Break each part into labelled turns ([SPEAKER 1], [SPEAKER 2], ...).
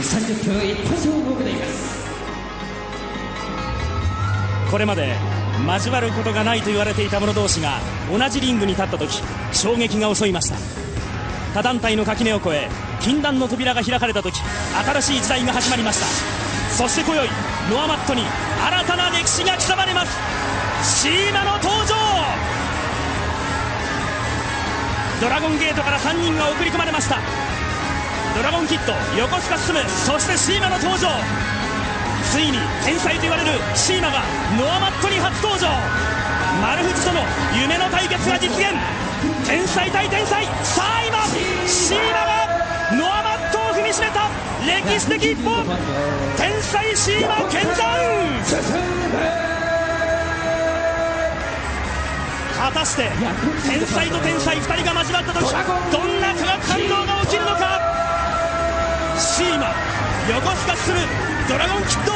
[SPEAKER 1] 30分一本勝負を行います。
[SPEAKER 2] これまで交わることがないと言われていた者同士が同じリングに立った時衝撃が襲いました。他団体の垣根を越え禁断の扉が開かれた時新しい時代が始まりました。そして今宵ノアマットに新たな歴史が刻まれます。シーマの登場!ドラゴンゲートから3人が送り込まれました。ドラゴンキッド横須賀進そしてシーマの登場。ついに天才と言われるシーマがノアマットに初登場。丸藤との夢の対決が実現。天才対天才さあ今シーマがノアマットを踏みしめた。歴史的一歩天才シーマ見参果たして天才と天才2人が交わった時どんな化学反応が起きるのか？シーマ横須賀するドラゴンキッド。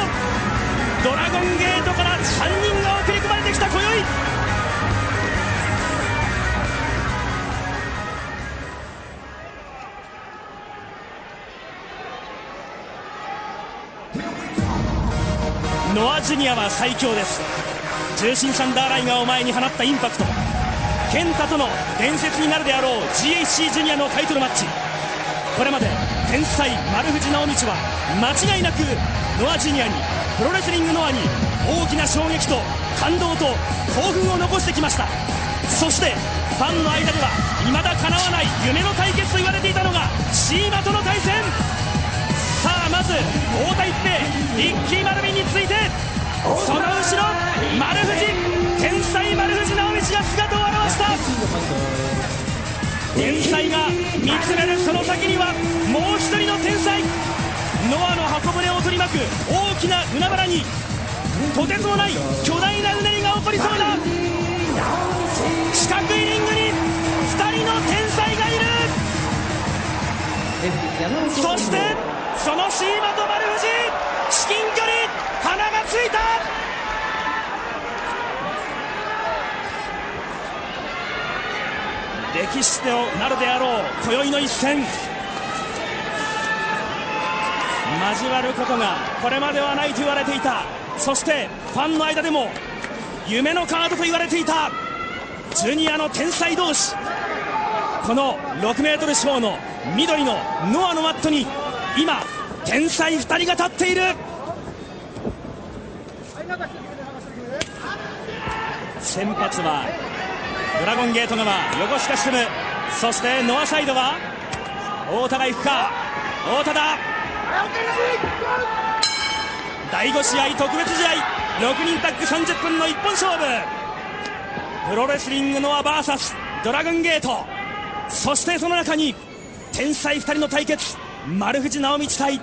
[SPEAKER 2] ドラゴンゲートから3人が送り込まれてきた今宵。ノア・ジュニアは最強です。重心サンダーライガーを前に放ったインパクト。ケンタとの伝説になるであろう GHC ジュニアのタイトルマッチ。これまで天才丸藤直道は間違いなくノア・ジュニアにプロレスリングノアに大きな衝撃と感動と興奮を残してきました。そしてファンの間では未だかなわない夢の対決と言われていたのがシーマとの対戦。さあまず太田一平リッキー・マルビンについてその後ろ丸藤天才丸藤直道が姿を現した。天才が見つめるその先にはもう一人の天才。ノアの箱舟を取り巻く大きな海原にとてつもない巨大なうねりが起こりそうだ。四角いリングに2人の天才がいる。そしてそのシーマと丸藤。至近距離鼻がついた。歴史となるであろう今宵の一戦。交わることがこれまではないと言われていた。そしてファンの間でも夢のカードと言われていた。ジュニアの天才同士。この 6m 四方の緑のノアのマットに今天才2人が立っている。先発はドラゴンゲート側横須賀進そしてノアサイドは太田が行くか。太田だ。第5試合特別試合。6人タッグ30分の一本勝負。プロレスリングノア VS ドラゴンゲート。そしてその中に天才2人の対決丸藤直道対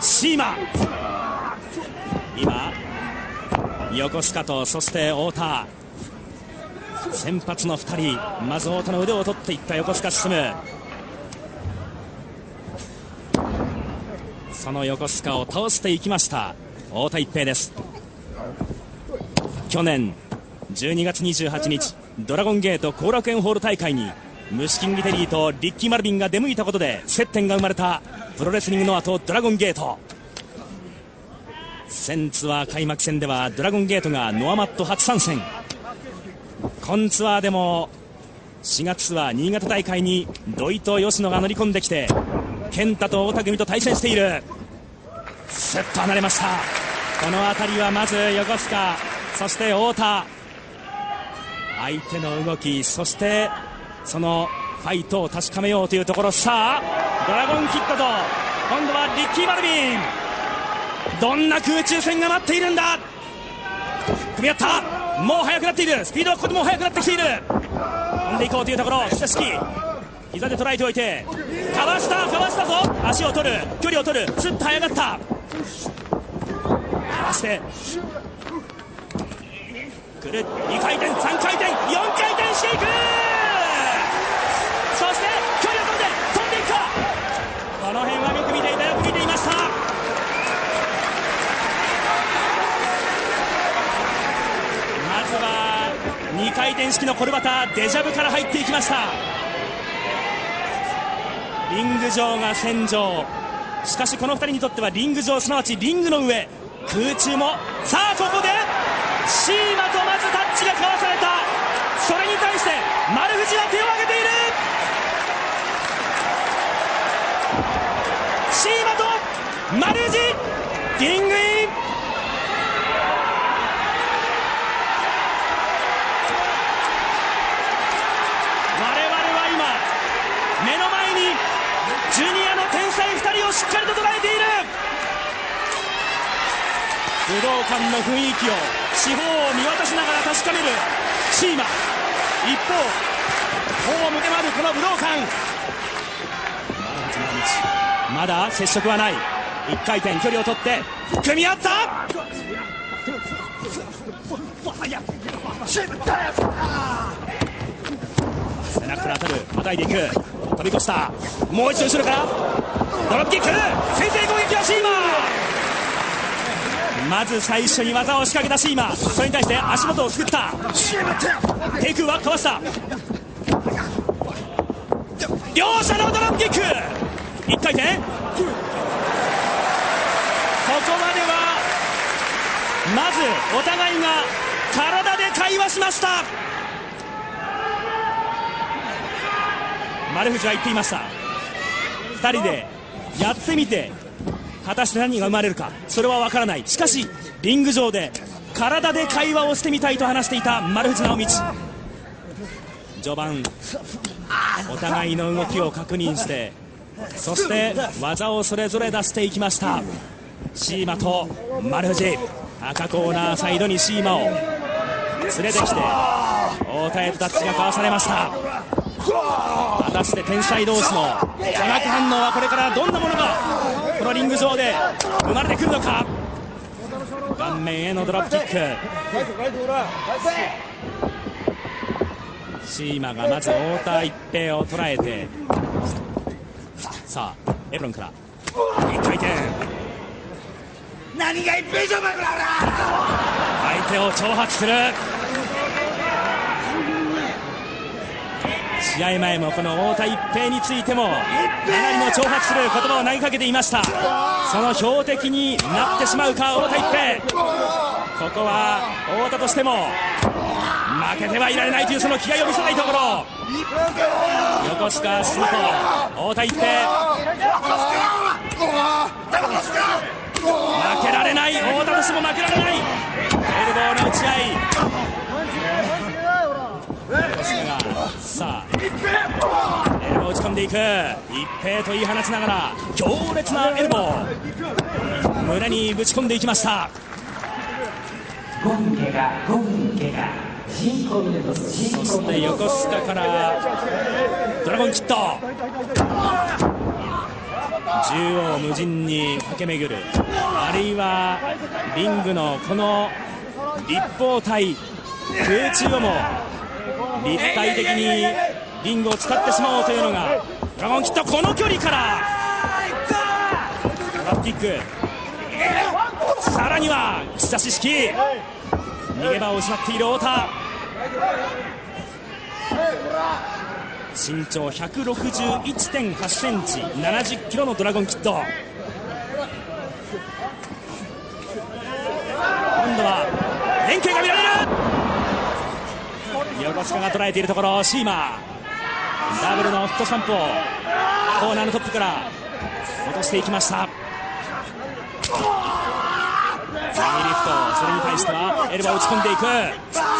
[SPEAKER 2] シーマ。今横須賀とそして太田。先発の2人まず太田の腕を取っていった横須賀進。その横須賀を倒していきました太田一平です。去年12月28日ドラゴンゲート後楽園ホール大会にムシキンギテリーとリッキー・マルビンが出向いたことで接点が生まれたプロレスリングノアとドラゴンゲート。先ツアー開幕戦ではドラゴンゲートがノアマット初参戦。今ツアーでも4月ツアー新潟大会に土井と吉野が乗り込んできて健太と太田組と対戦している。すっと離れました。この辺りはまず横須賀そして太田。相手の動きそしてそのファイトを確かめようというところ。さあドラゴンキッドと今度はリッキー・マルビン。どんな空中戦が待っているんだ。組み合った。もう速くなっている。スピードはここでも速くなってきている。飛んでいこうというところ。久しき。膝で捉えておいて。かわしたかわしたぞ。足を取る。距離を取る。スッと速かった。かわして。くる。2回転3回転4回転していくそして距離を飛んで飛んでいくかこの辺はよく見ていたよく見ていましたまずは2回転式のコルバターデジャブから入っていきました。リング上が戦場。しかしこの2人にとってはリング上すなわちリングの上。空中も。さあここでシーマとまずタッチが交わされたそれに対して丸藤は手を挙げているシーマと丸藤リングインジュニアの天才2人をしっかりと捉えている。武道館の雰囲気を四方を見渡しながら確かめる。シーマ一方ホームでもあるこの武道館。まだ接触はない。1回転距離を取って組み合った。背中から当たる。またいでいく。飛び越した。もう一度後ろから。ドロップキック。先制攻撃はシーマーまず最初に技を仕掛けたシーマーそれに対して足元をすくった。テクはかわした。両者のドロップキック。1回転。ここまではまずお互いが体で会話しました。丸藤は言っていました。2人でやってみて果たして何が生まれるか。それは分からない。しかしリング上で体で会話をしてみたいと話していた丸藤直道。序盤お互いの動きを確認してそして技をそれぞれ出していきました。シーマと丸藤。赤コーナーサイドにシーマを。連れてきて太田へとタッチが交わされました。果たして天才同士の化学反応はこれからどんなものがこのリング上で生まれてくるのか。顔面へのドロップキック。シーマがまず太田一平を捉えてさあエプロンから。1回転。
[SPEAKER 3] 何が一平じゃ相
[SPEAKER 2] 手を挑発する。試合前もこの太田一平についてもかなりの挑発する言葉を投げかけていました。その標的になってしまうか太田一平。ここは太田としても負けてはいられないというその気概を見せないところ。横須賀鈴子太田一平。負けられない。太田としても負けられない。エルボーの打ち合いさあエルボー打ち込んでいく。一平と言い放ちながら強烈なエルボー。胸にぶち込んでいきました。
[SPEAKER 1] 5分経過5分経過進行ミネトス
[SPEAKER 2] そして横須賀からドラゴンキット。縦横無尽に駆け巡る。あるいはリングのこの立方体空中をも立体的にリングを使ってしまおうというのがドラゴンキットこの距離から。トラッキック。さらには土田四式。逃げ場を失っている太田。身長161.8センチ70キロのドラゴンキット今度は連携が見られる。横須賀が捉えているところシーマー。ダブルのフットサンポコーナーのトップから落としていきました。右リフトそれに対してはエルボー打ち込んでいく。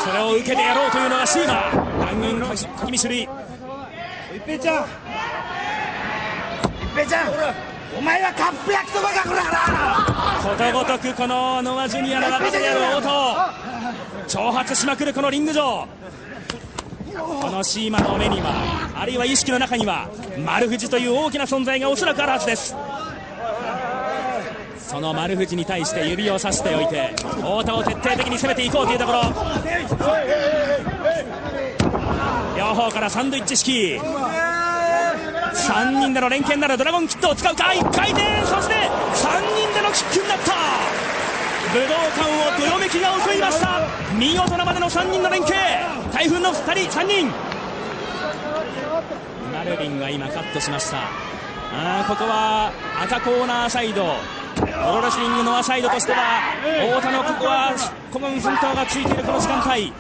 [SPEAKER 2] それを受けてやろうというのがシーマー。ラングンかきみしり
[SPEAKER 3] 一平ちゃん。一平ちゃんお前はカップ焼きそばかこら。
[SPEAKER 2] ことごとくこのノアジュニアの若手である太田を挑発しまくるこのリング上。このシーマの目にはあるいは意識の中には丸藤という大きな存在がおそらくあるはずです。その丸藤に対して指をさしておいて太田を徹底的に攻めていこうというところ。両方からサンドイッチ式。3人での連携なるドラゴンキットを使うか？1回転そして3人でのキックになった。武道館をどよめきが襲いました。見事なまでの3人の連携。台風の2人3人。マルビンが今カットしました。あここは赤コーナーサイド。プロレスリングノアサイドとしては太田のここは古文奮闘がついているこの時間帯。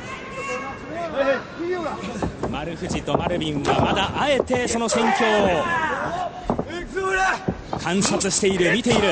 [SPEAKER 2] 丸藤とマルビンはまだあえてその戦況を。観察している見ている